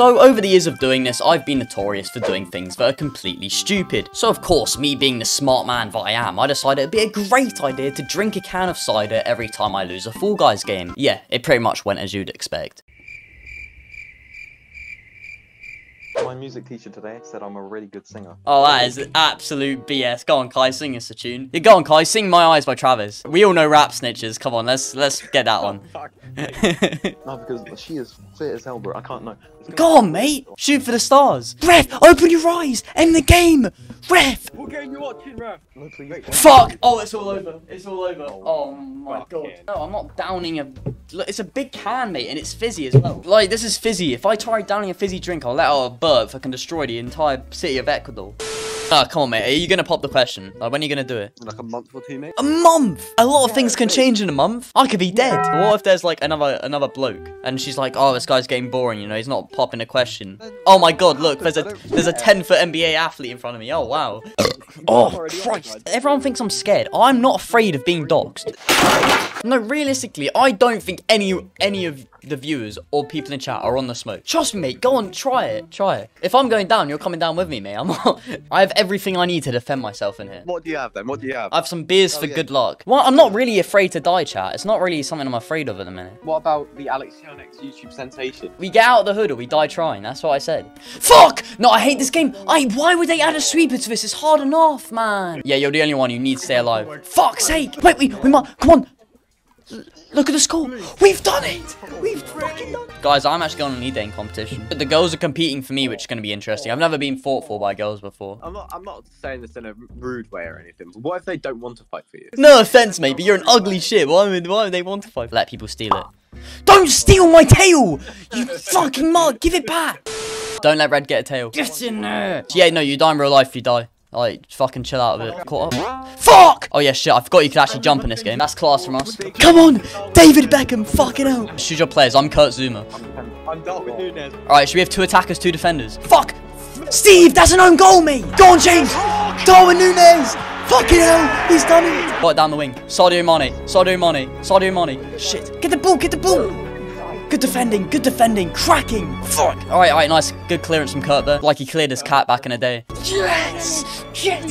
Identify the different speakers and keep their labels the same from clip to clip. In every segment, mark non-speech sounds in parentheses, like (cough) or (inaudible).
Speaker 1: So over the years of doing this, I've been notorious for doing things that are completely stupid. So of course, me being the smart man that I am, I decided it'd be a great idea to drink a can of cider every time I lose a Fall Guys game. Yeah, it pretty much went as you'd expect.
Speaker 2: My music teacher today said I'm a really good singer.
Speaker 1: Oh, that is absolute BS. Go on, Kai, sing us a tune. Yeah, go on, Kai, sing My Eyes by Travis. We all know rap snitches. Come on, let's let's get that one. (laughs) (laughs)
Speaker 2: No, because she is fit as hell, bro. I can't know.
Speaker 1: go on, mate. Shoot for the stars. Ref, open your eyes. End the game. Ref.
Speaker 3: What game you watching, Raf?
Speaker 2: No, please.
Speaker 1: Fuck. Oh, it's all over. It's all over. Oh, oh my god.
Speaker 3: Fucking-
Speaker 1: No, I'm not downing a. Look, it's a big can, mate, and it's fizzy as well. Like, this is fizzy. If I try downing a fizzy drink, I'll let out a burp that can destroy the entire city of Ecuador. Ah, come on, mate. Are you gonna pop the question? Like, when are you gonna do it?
Speaker 4: Like a month or two, mate.
Speaker 1: A month. A lot of things can change in a month. I could be dead. What if there's like another another bloke and she's like, oh, this guy's getting boring. You know, he's not popping a question. Oh my god, look, there's a there's a ten foot NBA athlete in front of me. Oh wow. (coughs) Oh Christ! Everyone thinks I'm scared. I'm not afraid of being doxxed. No, realistically, I don't think any any of the viewers or people in chat are on the smoke. Trust me, mate. Go on, try it, try it. If I'm going down, you're coming down with me, mate. I'm. Not, (laughs) I have everything I need to defend myself in here.
Speaker 4: What do you have then? What do you have?
Speaker 1: I have some beers
Speaker 4: Oh,
Speaker 1: for
Speaker 4: yeah.
Speaker 1: good luck. Well, I'm not really afraid to die, chat. It's not really something I'm afraid of at the minute.
Speaker 4: What about the Alex Yonex YouTube sensation?
Speaker 1: We get out of the hood or we die trying. That's what I said. Fuck! No, I hate this game. I. Why would they add a sweeper to this? It's hard enough, man. Yeah, you're the only one who needs to stay alive. Fuck's sake! Wait, we we might. Come on. L- Look at the score. We've done it. We've fucking done it. Guys, I'm actually going on an e-dating competition. But the girls are competing for me, which is going to be interesting. I've never been fought for by girls before.
Speaker 4: I'm not. I'm not saying this in a rude way or anything. But what if they don't want to fight for you?
Speaker 1: No offense, mate, but you're an ugly shit. Why would, why would they want to fight? Let people steal it. Don't steal my tail! You fucking mug! Give it back! Don't let Red get a tail. Get in there! Yeah, no, you die in real life if you die. Like, fucking chill out of it. Caught up. Fuck! Oh yeah, shit, I forgot you could actually jump in this game. That's class from us. Come on! David Beckham, fucking hell! Choose your players, I'm Kurt Zouma.
Speaker 4: I'm Darwin Núñez.
Speaker 1: Alright, should we have two attackers, two defenders? Fuck! Steve, that's an own goal, mate! Go on, James! Darwin Núñez! Fucking hell! He's done it! Got it down the wing. Sadio Mane. Sadio Mane. Sadio Mane. Shit. Get the ball, get the ball! Good defending, good defending, cracking! Fuck! Alright, alright, nice. Good clearance from Kurt there. Like he cleared his cat back in the day. Yes! Yes!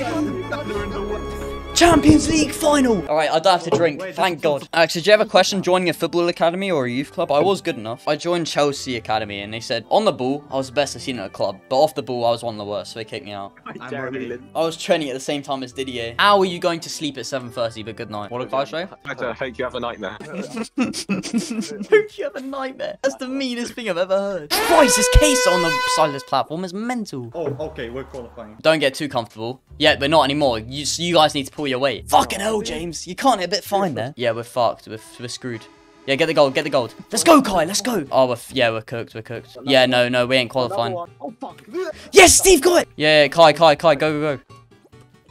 Speaker 1: Champions League final! Alright, I don't have to drink, thank God. Actually, do you have a question joining a football academy or a youth club? I was good enough. I joined Chelsea Academy and they said, on the ball, I was the best I've seen at a club, but off the ball, I was one of the worst, so they kicked me out. (laughs)
Speaker 4: Jeremy Lin.
Speaker 1: I was training at the same time as Didier. How are you going to sleep at 7.30, but good night? What did I say?
Speaker 4: I hope you have a nightmare. (laughs)
Speaker 1: Hope you have a nightmare. That's the meanest thing I've ever heard. Christ, this case on the side of this platform is mental.
Speaker 3: Oh, okay, we're qualifying.
Speaker 1: Don't get too comfortable. Yeah, but not anymore. You, you guys need to pull your weight. Fucking hell, James. You can't hit a bit fine there. Yeah, we're fucked. We're, we're screwed. Yeah, get the gold, get the gold. Let's go, Kai, let's go. Oh, we're, f- yeah, we're cooked, we're cooked. Yeah, no, no, we ain't qualifying.
Speaker 4: Oh fuck!
Speaker 1: Yes, Steve got it. Yeah, yeah, Kai, Kai, Kai, go, go, go.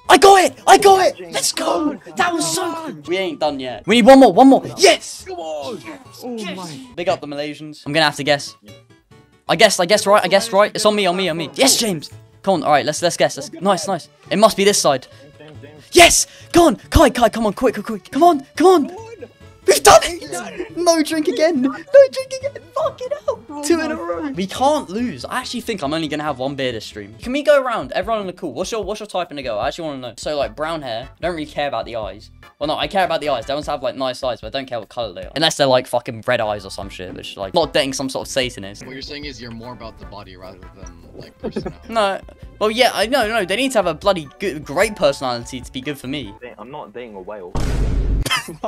Speaker 1: I got it! I got it! Let's go! That was so good! We ain't done yet. We need one more, one more. Yes!
Speaker 4: Come on! Oh my!
Speaker 1: Big up the Malaysians. I'm gonna have to guess. I guess, I guess right, I guess right. It's on me, on me, on me. Yes, James! Come on, alright, let's let's guess. Let's, nice, nice. It must be this side. Yes! Come on! Kai, Kai, come on, quick, quick, quick. Come on, come on! We've done it! No drink again! No drink again! Fucking hell! Oh Two in a row! We can't lose. I actually think I'm only gonna have one beer this stream. Can we go around? Everyone on the call. What's your what's your type in the go? I actually wanna know. So like brown hair. I don't really care about the eyes. Well no, I care about the eyes. They want to have like nice eyes, but I don't care what colour they are. Unless they're like fucking red eyes or some shit, which like not dating some sort of satanist.
Speaker 5: What you're saying is you're more about the body rather than like personality. (laughs)
Speaker 1: No. Well yeah, I no no, they need to have a bloody good great personality to be good for me.
Speaker 2: I'm not dating a whale.
Speaker 1: fucking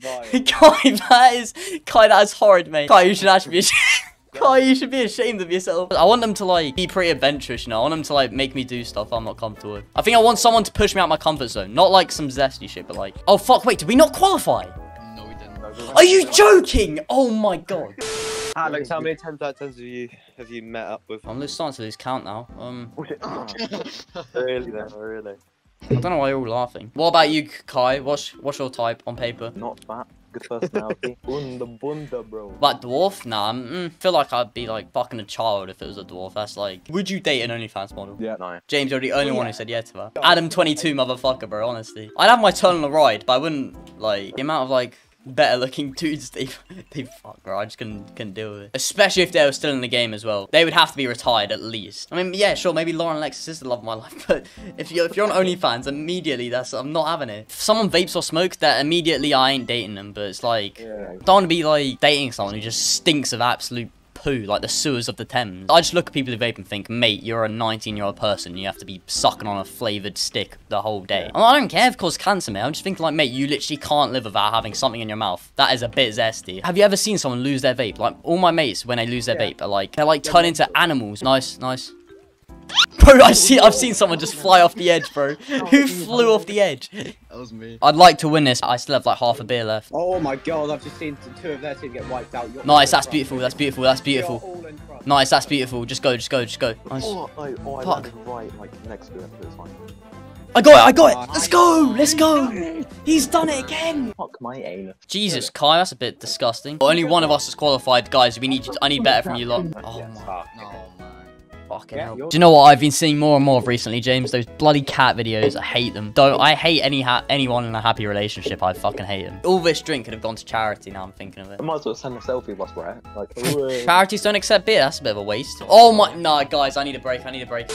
Speaker 1: die. Kai, that is Kai, that is horrid, mate. Kai, you should actually be (laughs) ashamed. (laughs) Kai, you should be ashamed of yourself. I want them to like be pretty adventurous, you know. I want them to like make me do stuff I'm not comfortable with. I think I want someone to push me out my comfort zone, not like some zesty shit, but like, oh fuck, wait, did we not qualify?
Speaker 5: no, we didn't.
Speaker 1: Are you joking? Oh my god.
Speaker 4: Alex, how many times out of times have you have you met up with?
Speaker 1: I'm just starting to lose count now. Um, (laughs)
Speaker 2: really then, really.
Speaker 1: I don't know why you're all laughing. What about you, Kai? What's what's your type on paper?
Speaker 2: Not fat. Good personality. (laughs) bunda bunda, bro.
Speaker 1: Like dwarf? Nah, I mm, feel like I'd be like fucking a child if it was a dwarf. That's like, would you date an OnlyFans model?
Speaker 2: Yeah. No.
Speaker 1: James, you're the only one who said yeah to her. Adam 22, motherfucker, bro. Honestly, I'd have my turn on the ride, but I wouldn't like the amount of like better looking dudes, (laughs) they they fuck, bro. I just couldn't couldn't deal with it. Especially if they were still in the game as well. They would have to be retired at least. I mean, yeah, sure, maybe Lauren Alexis is the love of my (laughs) life, but if you're if you're on (laughs) OnlyFans, immediately that's I'm not having it. If someone vapes or smokes, that immediately I ain't dating them. But it's like
Speaker 2: Yeah.
Speaker 1: don't want to be like dating someone who just stinks of absolute poo, like the sewers of the Thames. I just look at people who vape and think, mate, you're a 19 year old person. You have to be sucking on a flavoured stick the whole day. I don't care if it causes cancer, mate. I'm just thinking, like, mate, you literally can't live without having something in your mouth. That is a bit zesty. Have you ever seen someone lose their vape? Like, all my mates, when they lose their vape, are like, they're like turn into animals. Nice, nice. Bro, I see, I've seen someone just fly off the edge, bro. (laughs) Who flew off the edge?
Speaker 5: That was me.
Speaker 1: I'd like to win this. I still have like half a beer left.
Speaker 4: Oh my god, I've just seen two of their team get wiped out. You're
Speaker 1: Nice, that's beautiful, that's beautiful, that's beautiful.
Speaker 4: all in front.
Speaker 1: Nice, that's beautiful. Just go, just go, just go. Oh, nice.
Speaker 2: Oh, oh I,
Speaker 1: oh,
Speaker 2: Fuck. right like next to it, it's fine.
Speaker 1: I got it, I got it. Let's go, let's go. He's done it again.
Speaker 2: Fuck my anus.
Speaker 1: Jesus, Kai, that's a bit disgusting. Only one of us is qualified, guys. We need you. I need better from you lot. Oh my
Speaker 4: fuck.
Speaker 5: No, man.
Speaker 1: Fucking
Speaker 4: Yeah,
Speaker 1: hell. Do you know what I've been seeing more and more of recently, James? Those bloody cat videos. I hate them. Don't. I hate any ha- anyone in a happy relationship. I fucking hate them. All this drink could have gone to charity. Now I'm thinking of it.
Speaker 2: I might as well send a selfie whilst we're at. Like. (laughs)
Speaker 1: Charities don't accept beer. That's a bit of a waste. Oh my. No, guys, I need a break. I need a break.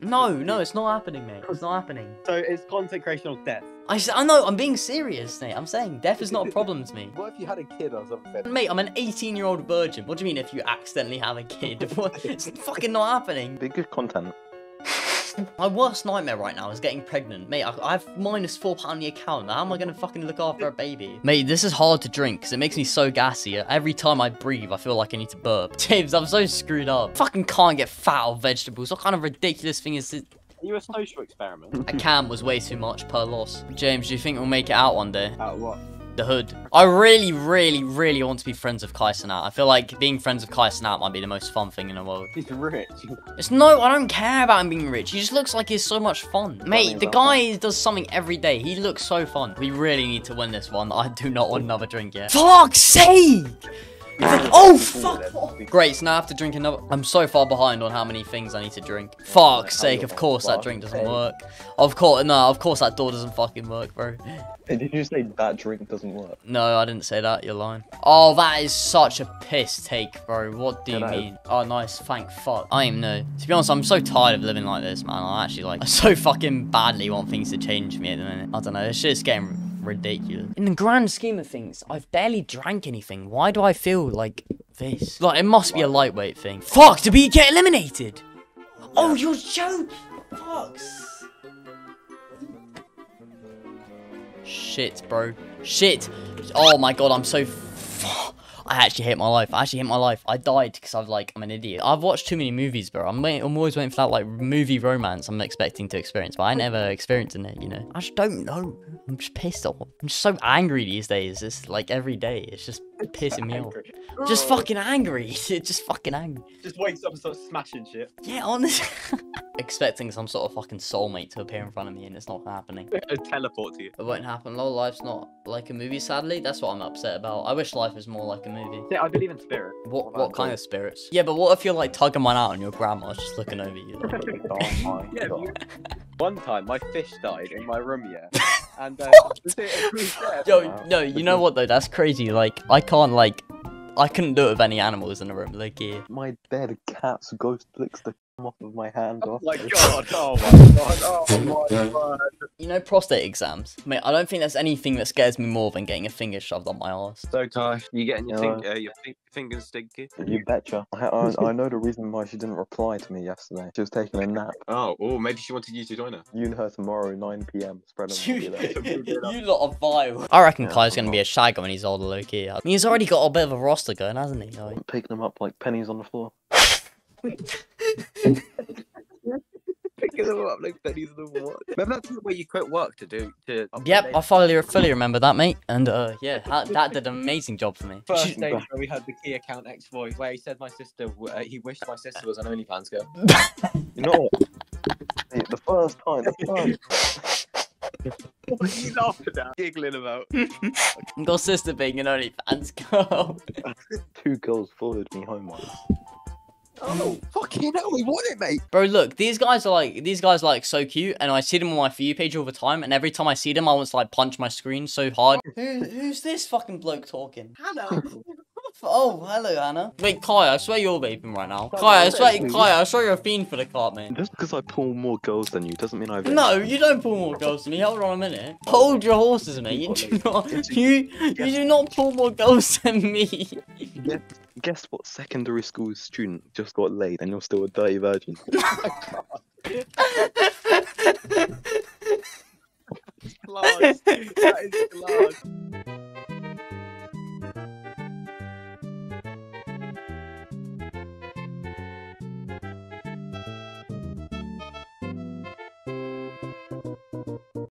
Speaker 1: No, no, it's not happening, mate. It's not happening.
Speaker 4: So it's consecration of death.
Speaker 1: I know, I'm being serious, mate. I'm saying death is not a problem to me. (laughs)
Speaker 2: what if you had a kid or something?
Speaker 1: Mate, I'm an 18 year old virgin. What do you mean if you accidentally have a kid? (laughs) It's fucking not happening.
Speaker 2: Be good content.
Speaker 1: My worst nightmare right now is getting pregnant. Mate, I, I have minus four pound in the account. How am I gonna fucking look after a baby? Mate, this is hard to drink because it makes me so gassy. Every time I breathe, I feel like I need to burp. (laughs) James, I'm so screwed up. Fucking can't get fat of vegetables. What kind of ridiculous thing is this?
Speaker 4: Are you a social experiment?
Speaker 1: A cam was way too much per loss. James, do you think we'll make it out one day?
Speaker 4: Out what?
Speaker 1: The hood. I really, really, really want to be friends with Kai Cenat. I feel like being friends with Kai Cenat might be the most fun thing in the world.
Speaker 4: He's rich.
Speaker 1: It's no, I don't care about him being rich. He just looks like he's so much fun. Mate, the guy does something every day. He looks so fun. We really need to win this one. I do not want another drink yet. Fuck's sake! Oh, fuck. Great, so now I have to drink another. I'm so far behind on how many things I need to drink. Fuck's sake, of course that drink doesn't work. Of course, no, of course that door doesn't fucking work, bro.
Speaker 2: Did you say that drink doesn't work?
Speaker 1: No, I didn't say that. You're lying. Oh, that is such a piss take, bro. What do you mean? Oh, nice. Thank fuck. I am know. To be honest, I'm so tired of living like this, man. I actually like. I (laughs) so fucking badly want things to change me at the minute. I don't know. This shit's getting ridiculous. In the grand scheme of things, I've barely drank anything. Why do I feel like this? Like, it must be a lightweight thing. Fuck, did we get eliminated? Oh, you're joking. Fucks. Shit, bro. Shit. Oh my god, I'm so. F- I actually hate my life. I actually hate my life. I died because I've like I'm an idiot. I've watched too many movies, bro. I'm I'm always waiting for that like movie romance. I'm expecting to experience, but I never experienced it. You know. I just don't know. I'm just pissed off. I'm just so angry these days. It's like every day. It's just pissing me off. Oh. (laughs) Just fucking angry. just fucking angry.
Speaker 4: Just wakes up and starts smashing shit.
Speaker 1: Yeah, honestly. (laughs) expecting some sort of fucking soulmate to appear in front of me, and it's not happening. (laughs)
Speaker 4: Teleport to you.
Speaker 1: It won't happen. Low life's not like a movie, sadly. That's what I'm upset about. I wish life was more like a movie.
Speaker 4: Yeah, I believe in spirit.
Speaker 1: What
Speaker 4: about
Speaker 1: what kind of spirits? Yeah, but what if you're like tugging one out and your grandma's just looking over you? like-
Speaker 2: Oh my
Speaker 4: Yeah,
Speaker 2: god.
Speaker 4: One time, my fish died in my room, yeah. And uh, (laughs) was it a cruise there?
Speaker 1: Yo, no, you know what though? That's crazy. Like, I can't like, I couldn't do it with any animals in the room. Like, yeah.
Speaker 2: My dead cat's ghost licks the off of my hand
Speaker 4: Oh
Speaker 2: off.
Speaker 4: my (laughs) god! Oh my god! Oh my god!
Speaker 1: You know, prostate exams. Mate, I don't think there's anything that scares me more than getting a finger shoved up my ass.
Speaker 4: So Ty, you getting your,
Speaker 2: Yeah.
Speaker 4: think, uh, your fi- fingers stinky?
Speaker 2: You betcha. I, I, I know the reason why she didn't reply to me yesterday. She was taking a nap.
Speaker 4: Oh, oh, maybe she wanted you to join her.
Speaker 2: You and her tomorrow, 9 p.m. Spread (laughs) on
Speaker 1: You,
Speaker 2: the
Speaker 1: you lot are vile. I reckon
Speaker 2: Yeah,
Speaker 1: Kai's gonna be a shagger when he's older, low key. I mean, he's already got a bit of a roster going, hasn't he? Like,
Speaker 2: Picking them up like pennies on the floor. (laughs)
Speaker 4: Picking them up like pennies in the water. Remember that time where you quit work to do to?
Speaker 1: Yep, I fully fully remember that, mate. And uh, yeah, that, that did an amazing job for me. (laughs)
Speaker 4: First (laughs) day where we had the key account ex boy where he said my sister, uh, he wished my sister was an OnlyFans girl. (laughs)
Speaker 2: You know what? Hey, the first time, the first
Speaker 4: what are you laughing at? Giggling about.
Speaker 1: Your sister being an OnlyFans girl.
Speaker 2: two girls followed me home once.
Speaker 4: Oh, fucking hell, we won it, mate.
Speaker 1: Bro, look, these guys are like these guys are like so cute, and I see them on my for you page all the time. And every time I see them, I want to like punch my screen so hard. Who, who's this fucking bloke talking?
Speaker 3: Hello. (laughs)
Speaker 1: Oh, hello, Anna. Wait, Kai, I swear you're vaping right now. Kai, I swear, Kai, I swear you're a fiend for the cart, mate.
Speaker 2: Just because I pull more girls than you doesn't mean I.
Speaker 1: No, you don't pull more girls than me. Hold on a minute. Hold your horses, mate. You do not. You you do not pull more girls than me.
Speaker 2: Guess, guess what? Secondary school student just got laid, and you're still a dirty virgin. (laughs)
Speaker 4: That is.